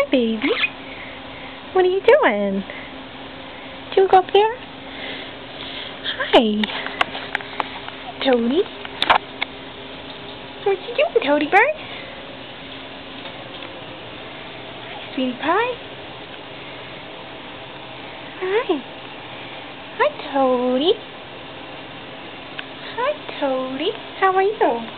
Hi, baby. What are you doing? Do you go up there? Hi. Toady. What are you doing, Toady bird? Hi, sweetie pie. Hi. Hi, Toady. Hi, Toady. How are you?